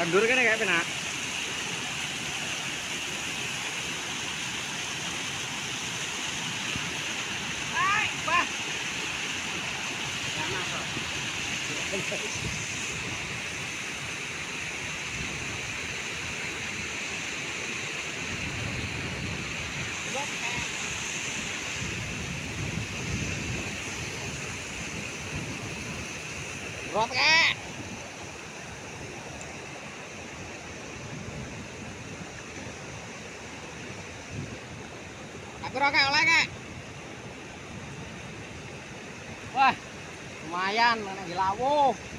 Kendur kene kayak penak. Agro kek oleh kek. Wah, lumayan nang dilawuh.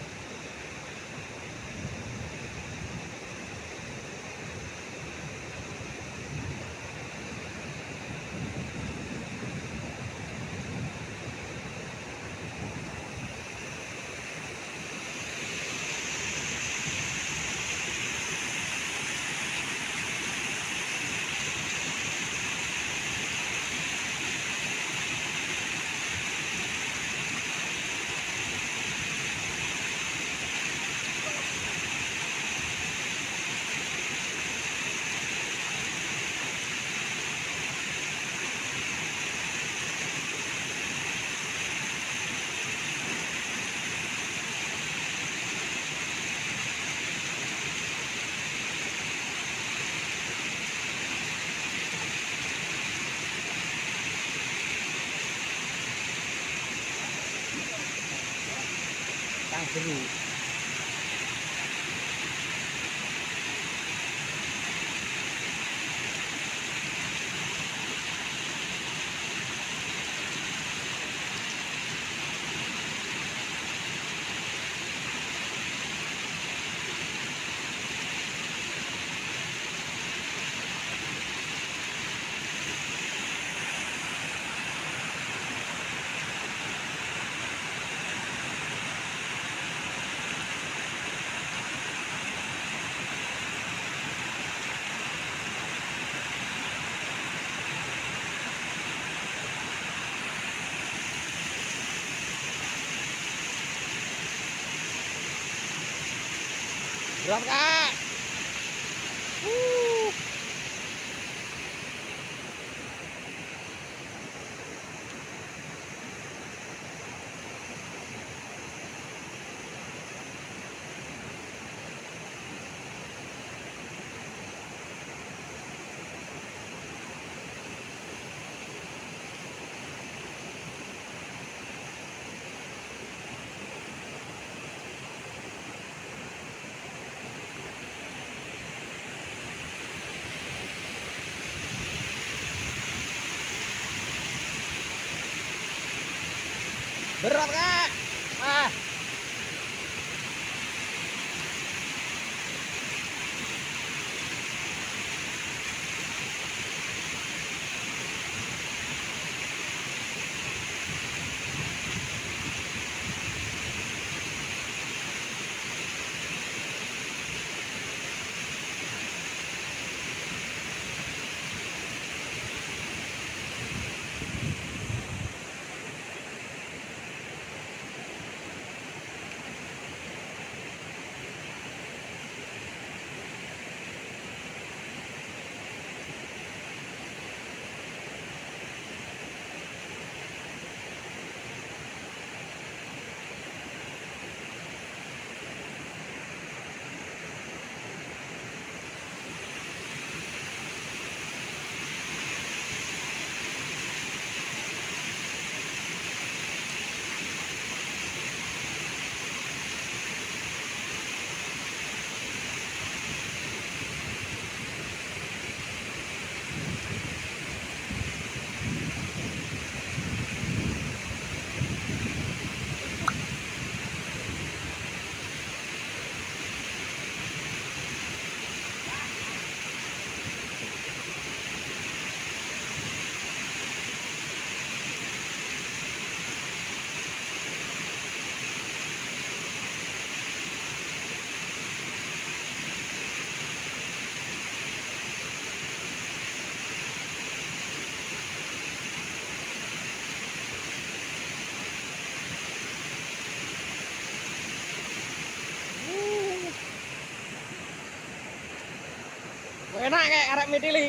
Ah, seru. Berat Berat kak. Ah. Enak kayak arek mitili